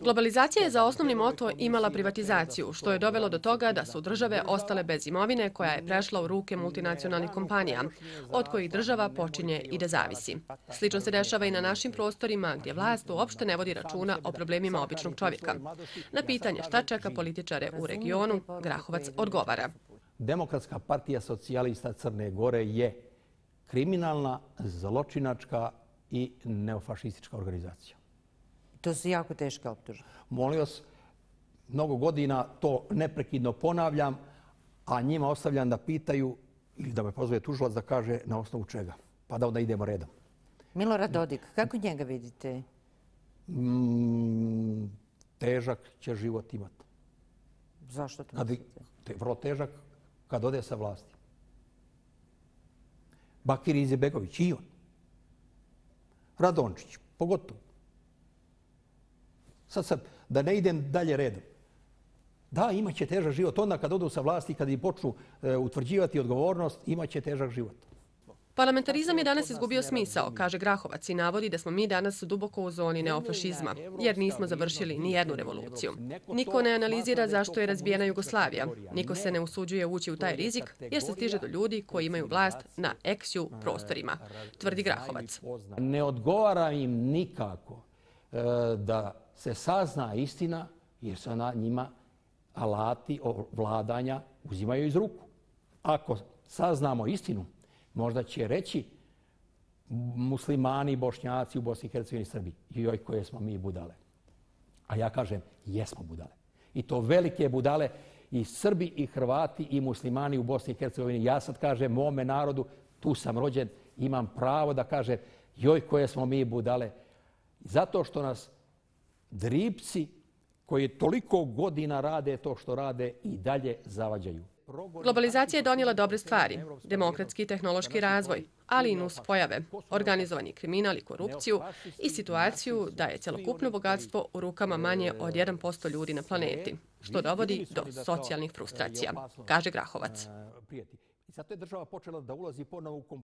Globalizacija je za osnovni moto imala privatizaciju, što je dovelo do toga da su države ostale bez imovine koja je prešla u ruke multinacionalnih kompanija, od kojih država počinje i da zavisi. Slično se dešava i na našim prostorima, gdje vlast uopšte ne vodi računa o problemima običnog čovjeka. Na pitanje šta čeka političare u regionu, Grahovac odgovara. Demokratska partija socijalista Crne Gore je kriminalna, zločinačka i neofašistička organizacija. To su jako teške optužbe. Molim vas, mnogo godina to neprekidno ponavljam, a njima ostavljam da pitaju ili da me pozove tužilac da kaže na osnovu čega. Pa da onda idemo redom. Milorad Dodik, kako njega vidite? Mm, težak će život imati. Zašto to mislite? Vrlo težak kad ode sa vlasti. Bakir Izibegović i on. Radončić, pogotovo. Sad sam, da ne idem dalje redom. Da, imaće težak život. Onda kad odu sa vlasti, kad im počnu e, utvrđivati odgovornost, imaće težak život. Parlamentarizam je danas izgubio smisao, kaže Grahovac i navodi da smo mi danas duboko u zoni neofašizma, jer nismo završili ni jednu revoluciju. Niko ne analizira zašto je razbijena Jugoslavija. Niko se ne usuđuje ući u taj rizik, jer se stiže do ljudi koji imaju vlast na eksiju prostorima, tvrdi Grahovac. Ne odgovara im nikako e, da se sazna istina, jer se na njima alati vladanja uzimaju iz ruku. Ako saznamo istinu, možda će reći muslimani bošnjaci u Bosni i Hercegovini i Srbiji, joj koje smo mi budale. A ja kažem, jesmo budale. I to velike budale i Srbi i Hrvati i muslimani u Bosni i Hercegovini. Ja sad kažem mome narodu, tu sam rođen, imam pravo da kažem, joj koje smo mi budale. Zato što nas dripci koji toliko godina rade to što rade i dalje zavađaju. Globalizacija je donijela dobre stvari, demokratski i tehnološki razvoj, ali i nus pojave, organizovani kriminal i korupciju i situaciju da je celokupno bogatstvo u rukama manje od 1% ljudi na planeti, što dovodi do socijalnih frustracija, kaže Grahovac. Zato je država počela da ulazi ponovo u